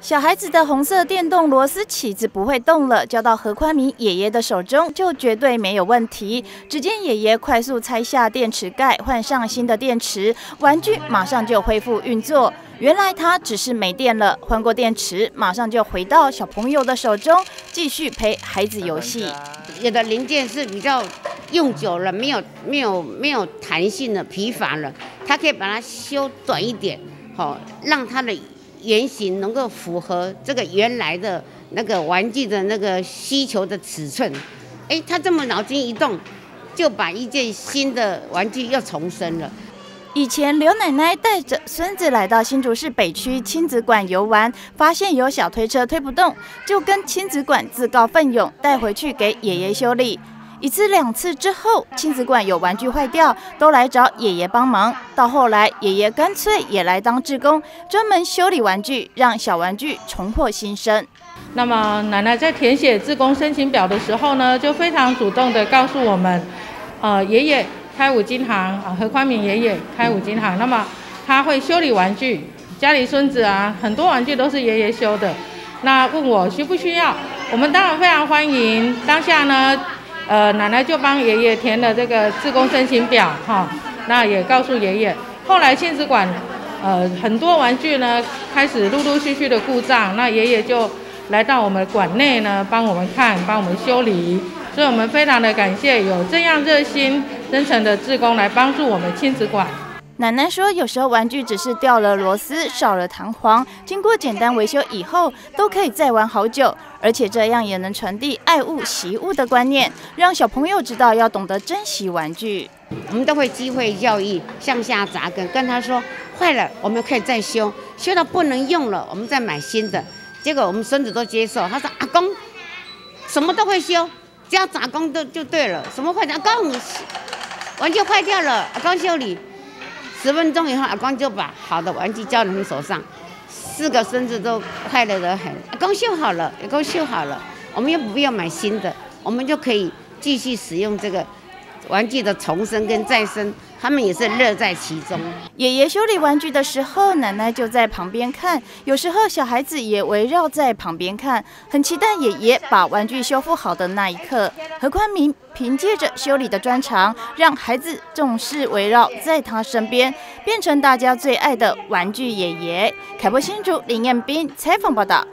小孩子的红色电动螺丝起子不会动了，交到何宽明爷爷的手中就绝对没有问题。只见爷爷快速拆下电池盖，换上新的电池，玩具马上就恢复运作。原来他只是没电了，换过电池，马上就回到小朋友的手中，继续陪孩子游戏。有的零件是比较用久了没有没有没有弹性的疲乏了，他可以把它修短一点，好让它的。原型能够符合这个原来的那个玩具的那个需求的尺寸，哎，他这么脑筋一动，就把一件新的玩具又重生了。以前刘奶奶带着孙子来到新竹市北区亲子馆游玩，发现有小推车推不动，就跟亲子馆自告奋勇带回去给爷爷修理。一次两次之后，亲子馆有玩具坏掉，都来找爷爷帮忙。到后来，爷爷干脆也来当志工，专门修理玩具，让小玩具重获新生。那么，奶奶在填写志工申请表的时候呢，就非常主动的告诉我们，呃，爷爷开五金行啊，何宽敏爷爷开五金行，那么他会修理玩具，家里孙子啊，很多玩具都是爷爷修的。那问我需不需要，我们当然非常欢迎。当下呢。呃，奶奶就帮爷爷填了这个自工申请表，哈，那也告诉爷爷。后来亲子馆，呃，很多玩具呢开始陆陆续续的故障，那爷爷就来到我们馆内呢，帮我们看，帮我们修理。所以我们非常的感谢有这样热心、真诚的志工来帮助我们亲子馆。奶奶说，有时候玩具只是掉了螺丝、少了弹簧，经过简单维修以后，都可以再玩好久。而且这样也能传递爱物惜物的观念，让小朋友知道要懂得珍惜玩具。我们都会机会教育，向下扎根，跟他说坏了，我们可以再修，修到不能用了，我们再买新的。结果我们孙子都接受，他说阿公什么都会修，只要砸工都就对了。什么坏掉？阿公玩具坏掉了，阿公修理。十分钟以后，阿光就把好的玩具交到我们手上，四个孙子都快乐得很。阿光修好了，阿光修好了，我们又不要买新的，我们就可以继续使用这个。玩具的重生跟再生，他们也是乐在其中。爷爷修理玩具的时候，奶奶就在旁边看，有时候小孩子也围绕在旁边看，很期待爷爷把玩具修复好的那一刻。何宽明凭借着修理的专长，让孩子总是围绕在他身边，变成大家最爱的玩具爷爷。凯博新主林彦斌采访报道。